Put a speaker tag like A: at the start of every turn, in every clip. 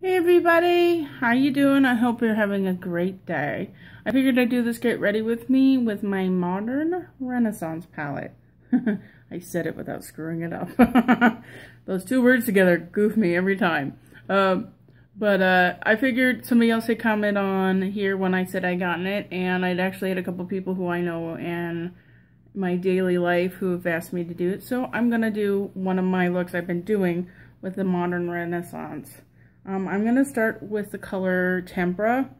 A: Hey everybody, how you doing? I hope you're having a great day. I figured I'd do this get ready with me with my Modern Renaissance palette. I said it without screwing it up. Those two words together goof me every time. Um, but uh, I figured somebody else had comment on here when I said I gotten it, and I'd actually had a couple people who I know and my daily life who have asked me to do it. So I'm going to do one of my looks I've been doing with the Modern Renaissance. Um, I'm going to start with the color Tempera.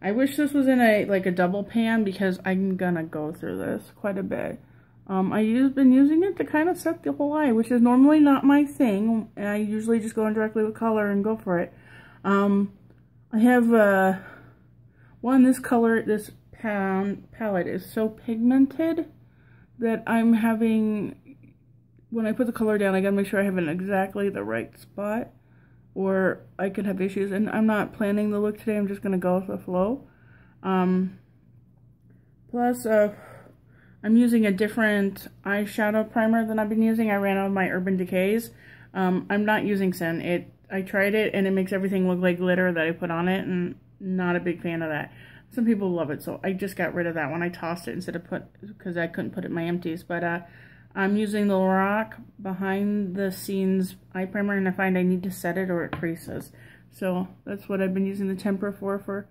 A: I wish this was in a like a double pan because I'm going to go through this quite a bit. Um, I've been using it to kind of set the whole eye, which is normally not my thing. I usually just go in directly with color and go for it. Um, I have, uh, one, this color, this pound palette is so pigmented that I'm having, when I put the color down, I gotta make sure I have it in exactly the right spot or I could have issues. And I'm not planning the look today. I'm just going to go with the flow. Um, plus, uh, I'm using a different eyeshadow primer than I've been using. I ran out of my Urban Decays. Um, I'm not using Sin. It I tried it and it makes everything look like glitter that I put on it and not a big fan of that. Some people love it, so I just got rid of that one. I tossed it instead of put, because I couldn't put it in my empties. But uh, I'm using the Lorac behind the scenes eye primer and I find I need to set it or it creases. So that's what I've been using the Tempera for, for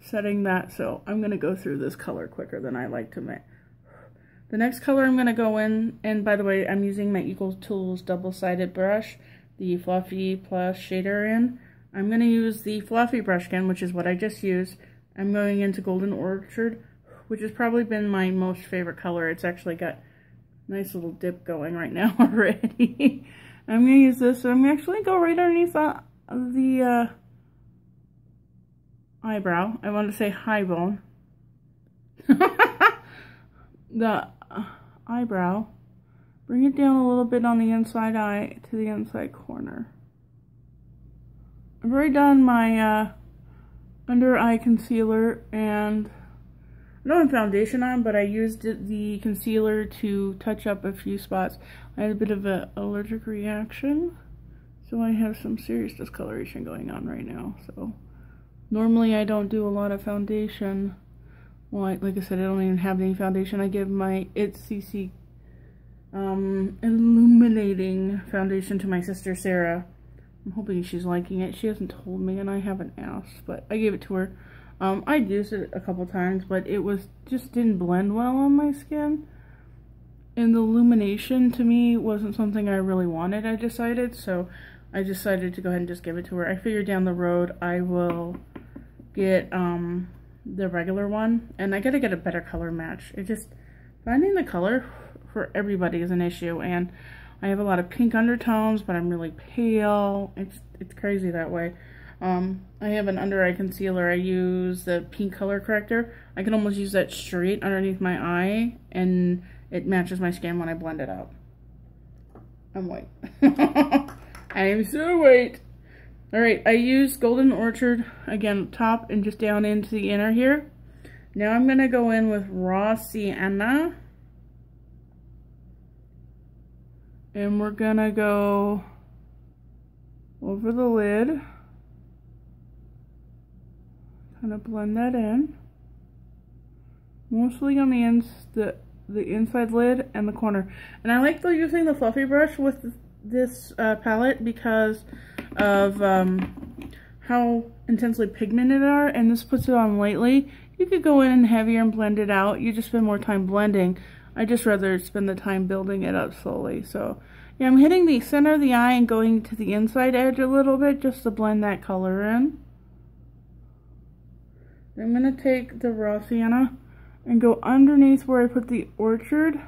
A: setting that. So I'm going to go through this color quicker than I like to make. The next color I'm going to go in, and by the way, I'm using my EcoTools double-sided brush, the Fluffy Plus shader in. I'm going to use the Fluffy brush again, which is what I just used. I'm going into Golden Orchard, which has probably been my most favorite color. It's actually got nice little dip going right now already. I'm going to use this. So I'm going to actually go right underneath the, the uh, eyebrow. I want to say high bone. the uh, eyebrow. Bring it down a little bit on the inside eye to the inside corner. I've already done my uh, under eye concealer and Have foundation on, but I used the concealer to touch up a few spots. I had a bit of an allergic reaction, so I have some serious discoloration going on right now. So normally I don't do a lot of foundation. Well, I, like I said, I don't even have any foundation. I give my It's CC um, illuminating foundation to my sister Sarah. I'm hoping she's liking it. She hasn't told me and I haven't asked, but I gave it to her. Um, I used it a couple times, but it was just didn't blend well on my skin. And the illumination to me wasn't something I really wanted, I decided. So I decided to go ahead and just give it to her. I figured down the road I will get um, the regular one. And I gotta get a better color match. It just, finding the color for everybody is an issue. And I have a lot of pink undertones, but I'm really pale. It's, it's crazy that way. Um, I have an under eye concealer. I use the pink color corrector. I can almost use that straight underneath my eye and it matches my skin when I blend it out. I'm white. I am so white. Alright, I use Golden Orchard, again, top and just down into the inner here. Now I'm going to go in with Raw Sienna. And we're going to go over the lid. Kind of blend that in. Mostly on the ins the the inside lid and the corner. And I like the, using the fluffy brush with this uh, palette because of um, how intensely pigmented are. And this puts it on lightly. You could go in heavier and blend it out. You just spend more time blending. I just rather spend the time building it up slowly. So yeah, I'm hitting the center of the eye and going to the inside edge a little bit just to blend that color in. I'm going to take the raw sienna and go underneath where I put the orchard.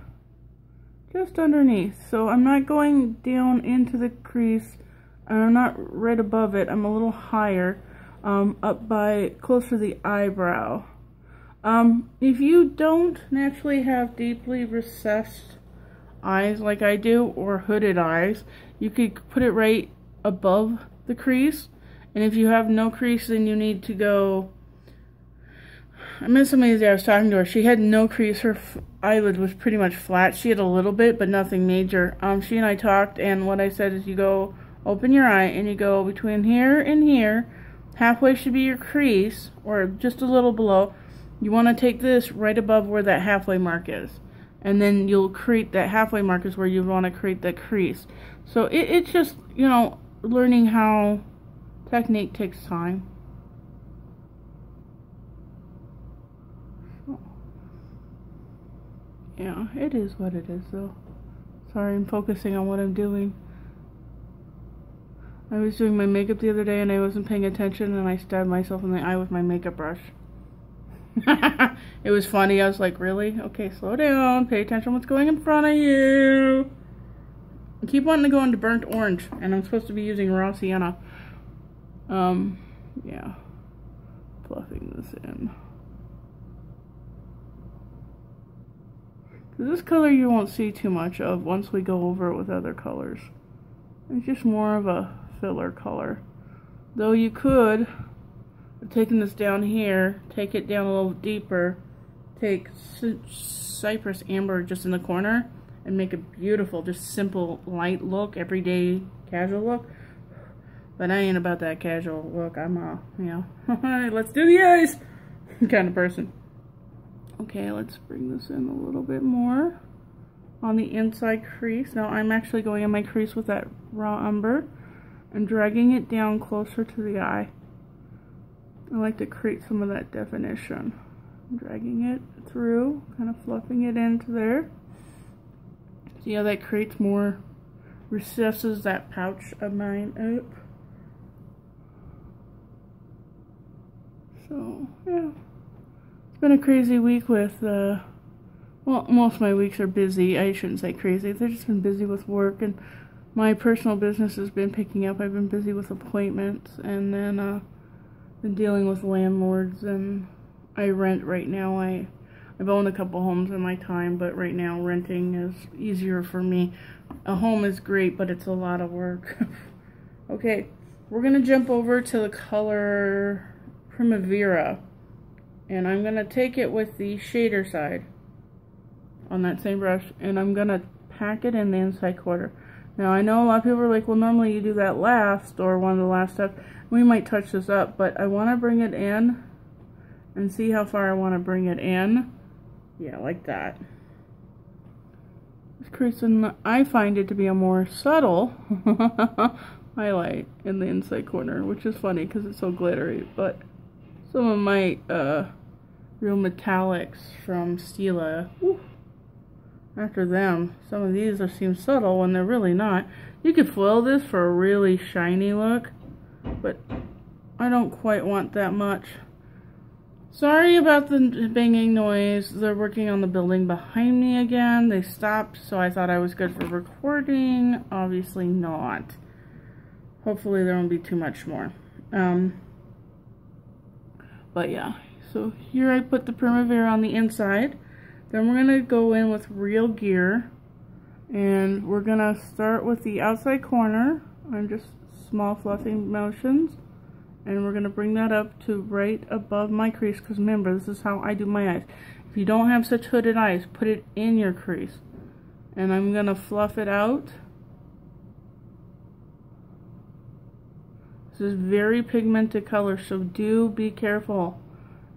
A: Just underneath. So I'm not going down into the crease. I'm not right above it. I'm a little higher. Um, up by close to the eyebrow. Um, if you don't naturally have deeply recessed eyes like I do, or hooded eyes, you could put it right above the crease. And if you have no crease, then you need to go I met somebody I was talking to her. She had no crease. Her eyelid was pretty much flat. She had a little bit, but nothing major. Um, she and I talked, and what I said is you go open your eye, and you go between here and here. Halfway should be your crease, or just a little below. You want to take this right above where that halfway mark is. And then you'll create that halfway mark is where you want to create that crease. So it, it's just, you know, learning how technique takes time. Yeah, it is what it is though. Sorry, I'm focusing on what I'm doing. I was doing my makeup the other day and I wasn't paying attention and I stabbed myself in the eye with my makeup brush. it was funny. I was like, really? Okay, slow down. Pay attention what's going in front of you. I keep wanting to go into burnt orange and I'm supposed to be using raw sienna. Um, yeah. Fluffing this in. This color you won't see too much of once we go over it with other colors. It's just more of a filler color. Though you could, taking this down here, take it down a little deeper, take Cyprus Umber just in the corner, and make a beautiful, just simple, light look, everyday, casual look. But I ain't about that casual look. I'm a, you know, let's do the eyes kind of person. Okay, let's bring this in a little bit more on the inside crease. Now I'm actually going in my crease with that raw umber and dragging it down closer to the eye. I like to create some of that definition. I'm dragging it through, kind of fluffing it into there. See how that creates more, recesses that pouch of mine up. So, yeah been a crazy week with, uh, well, most of my weeks are busy. I shouldn't say crazy. They've just been busy with work, and my personal business has been picking up. I've been busy with appointments, and then uh, been dealing with landlords, and I rent right now. I I've owned a couple homes in my time, but right now renting is easier for me. A home is great, but it's a lot of work. okay, we're gonna jump over to the color Primavera and I'm going to take it with the shader side on that same brush and I'm going to pack it in the inside quarter. Now I know a lot of people are like, well normally you do that last or one of the last steps. We might touch this up, but I want to bring it in and see how far I want to bring it in. Yeah, like that. This creates an, I find it to be a more subtle highlight in the inside corner, which is funny because it's so glittery, but some of my uh, real metallics from Stila. After them, some of these are seem subtle when they're really not. You could foil this for a really shiny look, but I don't quite want that much. Sorry about the banging noise. They're working on the building behind me again. They stopped, so I thought I was good for recording. Obviously not. Hopefully there won't be too much more. Um, but yeah, so here I put the Primavera on the inside. Then we're going to go in with Realgar. And we're going to start with the outside corner. I'm just small fluffing motions. And we're going to bring that up to right above my crease. Because remember, this is how I do my eyes. If you don't have such hooded eyes, put it in your crease. And I'm going to fluff it out. This is very pigmented color, so do be careful.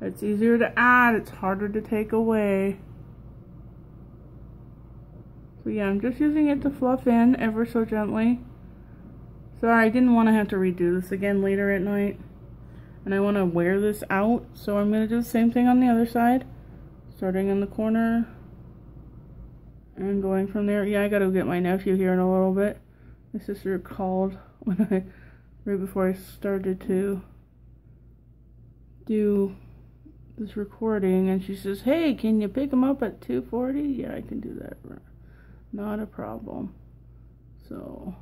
A: It's easier to add, it's harder to take away. So yeah, I'm just using it to fluff in ever so gently. Sorry, I didn't want to have to redo this again later at night. And I want to wear this out, so I'm going to do the same thing on the other side. Starting in the corner. And going from there. Yeah, I got to get my nephew here in a little bit. My sister called when I, right before I started to do this recording and she says, hey, can you pick them up at 240? Yeah, I can do that. Not a problem. So,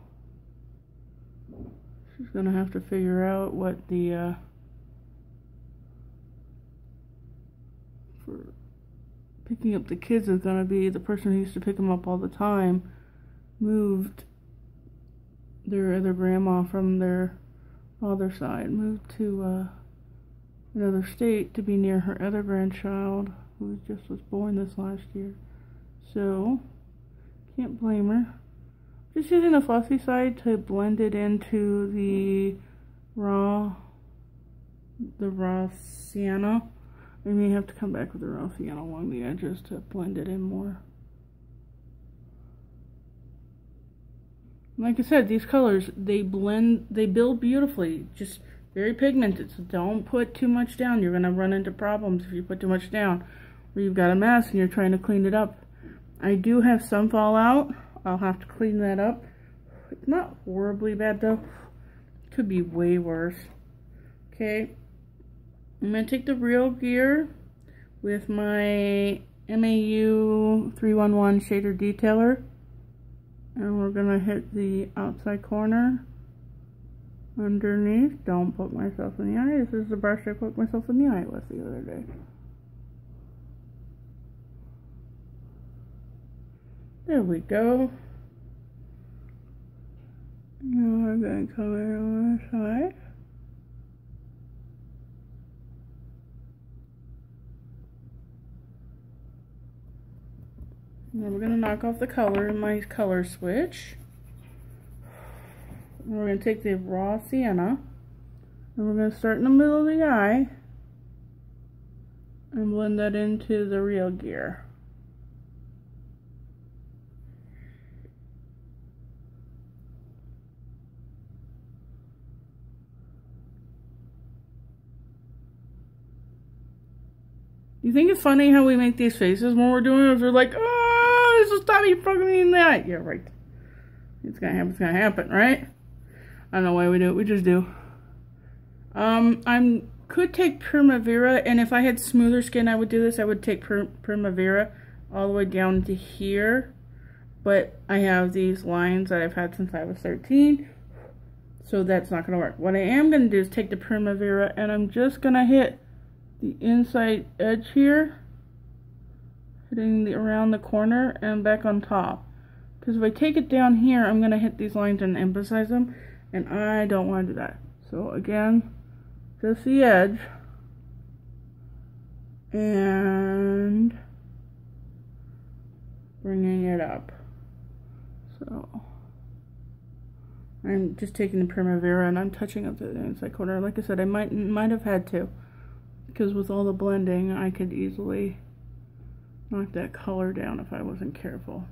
A: she's going to have to figure out what the, uh, for picking up the kids is going to be. The person who used to pick them up all the time moved their other grandma from their father's side, moved to, uh, another state to be near her other grandchild who just was born this last year. So, can't blame her. Just using the fluffy side to blend it into the raw, the raw sienna. I may have to come back with the raw sienna along the edges to blend it in more. Like I said, these colors, they blend, they build beautifully. Just very pigmented, so don't put too much down. You're going to run into problems if you put too much down. Where you've got a mess and you're trying to clean it up. I do have some fallout. I'll have to clean that up. It's not horribly bad though. Could be way worse. Okay. I'm going to take the Realgar with my MAU 311 shader detailer and we're gonna hit the outside corner underneath. Don't poke myself in the eye. This is the brush I poked myself in the eye with the other day. There we go. Now we're going to come in on the side. Now we're going to knock off the color in my color switch. We're going to take the raw sienna and we're going to start in the middle of the eye and blend that into the Realgar. You think it's funny how we make these faces when we're doing it? We're like, oh, so stop me fucking that. Yeah, right. It's gonna happen, it's gonna happen, right? I don't know why we do it, we just do. Um, I'm could take Primavera, and if I had smoother skin, I would do this. I would take Primavera all the way down to here. But I have these lines that I've had since I was 13, so that's not going to work. What I am going to do is take the Primavera, and I'm just going to hit the inside edge here hitting the, around the corner and back on top. Because if I take it down here, I'm going to hit these lines and emphasize them, and I don't want to do that. So again, just the edge, and bringing it up. So I'm just taking the Primavera and I'm touching up the inside corner. Like I said, I might might have had to because with all the blending, I could easily knock that color down if I wasn't careful.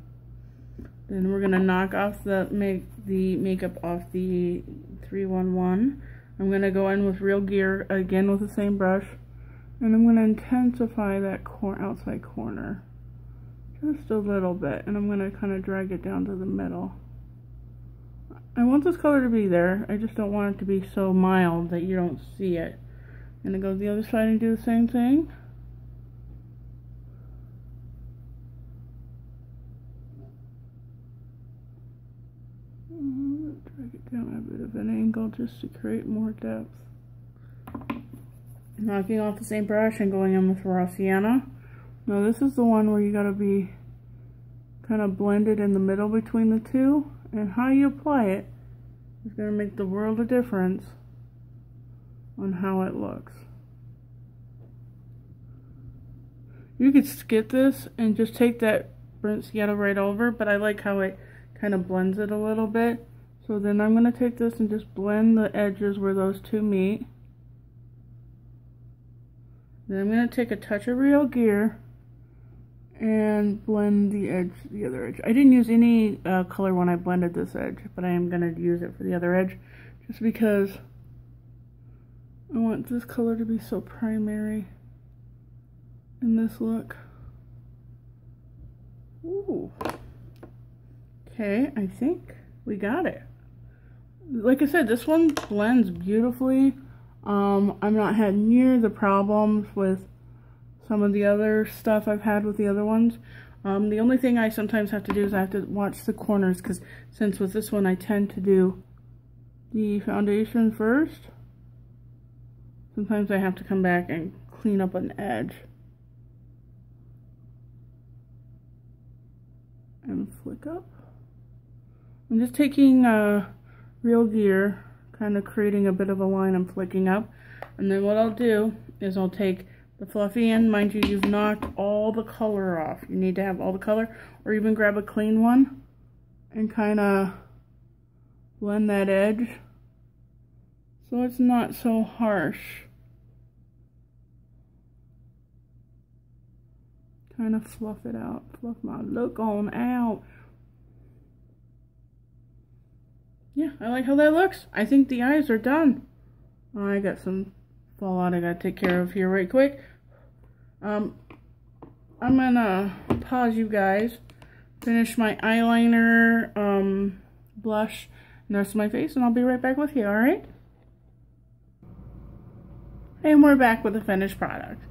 A: Then we're gonna knock off the make the makeup off the 311. I'm gonna go in with Realgar again with the same brush, and I'm gonna intensify that cor outside corner just a little bit, and I'm gonna kind of drag it down to the middle. I want this color to be there. I just don't want it to be so mild that you don't see it. I'm gonna go to the other side and do the same thing. Angle just to create more depth. Knocking off the same brush and going in with raw sienna. Now this is the one where you gotta be kind of blended in the middle between the two. And how you apply it is gonna make the world of difference on how it looks. You could skip this and just take that burnt sienna right over, but I like how it kind of blends it a little bit. So then I'm going to take this and just blend the edges where those two meet. Then I'm going to take a touch of Realgar and blend the edge, the other edge. I didn't use any uh, color when I blended this edge, but I am going to use it for the other edge just because I want this color to be so primary in this look. Ooh. Okay, I think we got it like I said, this one blends beautifully. Um, I've not had near the problems with some of the other stuff I've had with the other ones. Um, the only thing I sometimes have to do is I have to watch the corners because since with this one I tend to do the foundation first, sometimes I have to come back and clean up an edge. And flick up. I'm just taking uh, Realgar, kind of creating a bit of a line I'm flicking up. And then what I'll do is I'll take the fluffy end. Mind you, you've knocked all the color off. You need to have all the color, or even grab a clean one and kind of blend that edge so it's not so harsh. Kind of fluff it out, fluff my look on out. Yeah, I like how that looks. I think the eyes are done. I got some fallout I gotta take care of here right quick. Um, I'm gonna pause you guys, finish my eyeliner, um, blush, and the rest of my face, and I'll be right back with you, alright? And we're back with the finished product.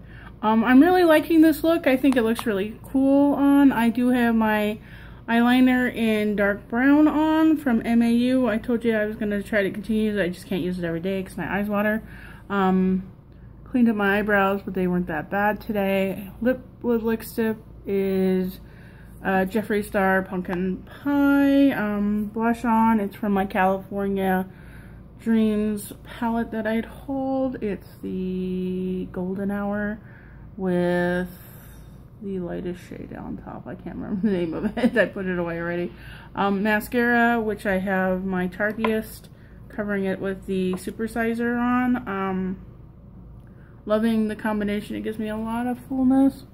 A: Um, I'm really liking this look. I think it looks really cool on. I do have my eyeliner in dark brown on from MAU. I told you I was going to try to continue it. I just can't use it every day because my eyes water. Um, cleaned up my eyebrows, but they weren't that bad today. Lip with lipstick is uh, Jeffree Star Pumpkin Pie um, blush on. It's from my California Dreams palette that I'd hold. It's the Golden Hour with the lightest shade on top. I can't remember the name of it. I put it away already. Um, mascara, which I have my Tarteist covering it with the Supersizer on. Um, loving the combination. It gives me a lot of fullness.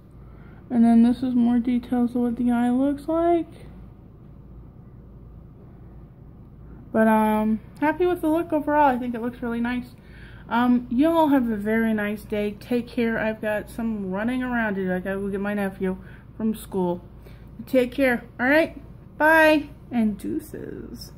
A: And then this is more details of what the eye looks like. But um, happy with the look overall. I think it looks really nice. Um, you all have a very nice day. Take care. I've got some running around to do. I gotta go get my nephew from school. Take care. All right. Bye. And deuces.